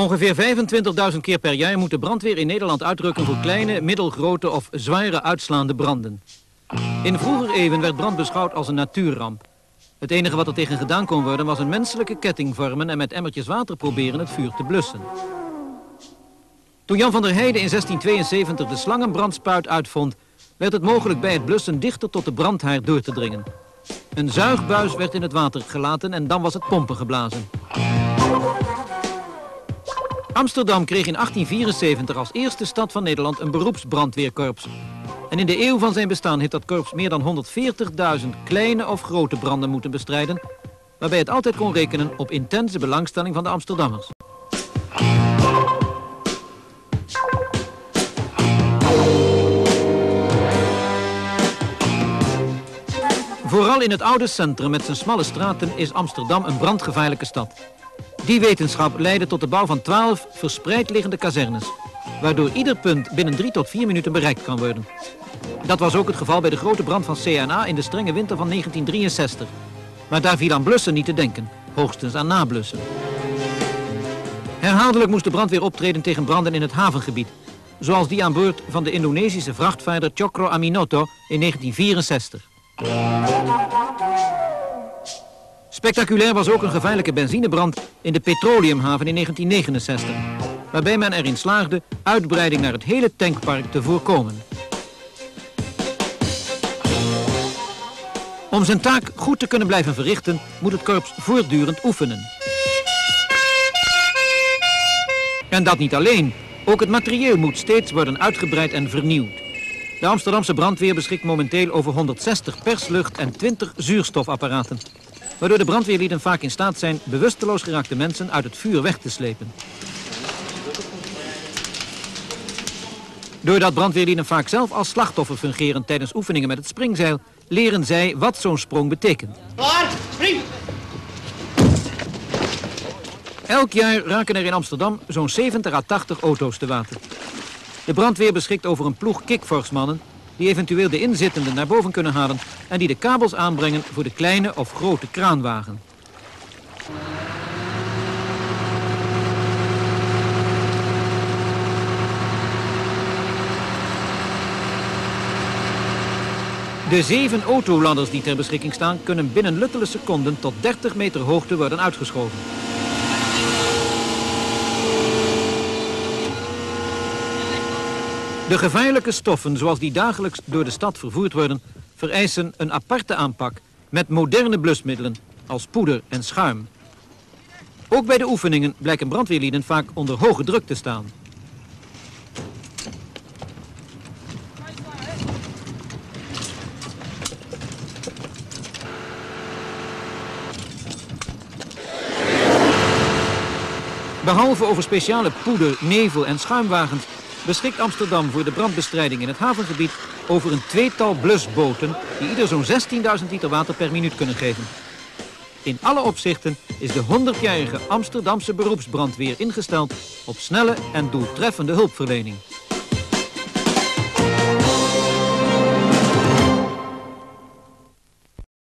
Ongeveer 25.000 keer per jaar moet de brandweer in Nederland uitrukken voor kleine, middelgrote of zware uitslaande branden. In vroeger eeuwen werd brand beschouwd als een natuurramp. Het enige wat er tegen gedaan kon worden was een menselijke ketting vormen en met emmertjes water proberen het vuur te blussen. Toen Jan van der Heijden in 1672 de slangenbrandspuit uitvond, werd het mogelijk bij het blussen dichter tot de brandhaard door te dringen. Een zuigbuis werd in het water gelaten en dan was het pompen geblazen. Amsterdam kreeg in 1874 als eerste stad van Nederland een beroepsbrandweerkorps. En in de eeuw van zijn bestaan heeft dat korps meer dan 140.000 kleine of grote branden moeten bestrijden, waarbij het altijd kon rekenen op intense belangstelling van de Amsterdammers. Vooral in het oude centrum met zijn smalle straten is Amsterdam een brandgevaarlijke stad. Die wetenschap leidde tot de bouw van 12 verspreid liggende kazernes, waardoor ieder punt binnen 3 tot 4 minuten bereikt kan worden. Dat was ook het geval bij de grote brand van CNA in de strenge winter van 1963. Maar daar viel aan blussen niet te denken, hoogstens aan nablussen. Herhaaldelijk moest de brandweer optreden tegen branden in het havengebied, zoals die aan boord van de Indonesische vrachtvaarder Chokro Aminoto in 1964. Spectaculair was ook een gevaarlijke benzinebrand in de petroleumhaven in 1969, waarbij men erin slaagde uitbreiding naar het hele tankpark te voorkomen. Om zijn taak goed te kunnen blijven verrichten, moet het korps voortdurend oefenen. En dat niet alleen. Ook het materieel moet steeds worden uitgebreid en vernieuwd. De Amsterdamse brandweer beschikt momenteel over 160 perslucht en 20 zuurstofapparaten. Waardoor de brandweerlieden vaak in staat zijn bewusteloos geraakte mensen uit het vuur weg te slepen. Doordat brandweerlieden vaak zelf als slachtoffer fungeren tijdens oefeningen met het springzeil, leren zij wat zo'n sprong betekent. Klaar, spring! Elk jaar raken er in Amsterdam zo'n 70 à 80 auto's te water. De brandweer beschikt over een ploeg kickforce-mannen die eventueel de inzittenden naar boven kunnen halen en die de kabels aanbrengen voor de kleine of grote kraanwagen. De zeven autoladders die ter beschikking staan kunnen binnen luttele seconden tot 30 meter hoogte worden uitgeschoven. De gevaarlijke stoffen zoals die dagelijks door de stad vervoerd worden, vereisen een aparte aanpak met moderne blusmiddelen als poeder en schuim. Ook bij de oefeningen blijken brandweerlieden vaak onder hoge druk te staan. Behalve over speciale poeder, nevel en schuimwagens beschikt Amsterdam voor de brandbestrijding in het havengebied over een tweetal blusboten die ieder zo'n 16.000 liter water per minuut kunnen geven. In alle opzichten is de 100-jarige Amsterdamse beroepsbrandweer ingesteld op snelle en doeltreffende hulpverlening.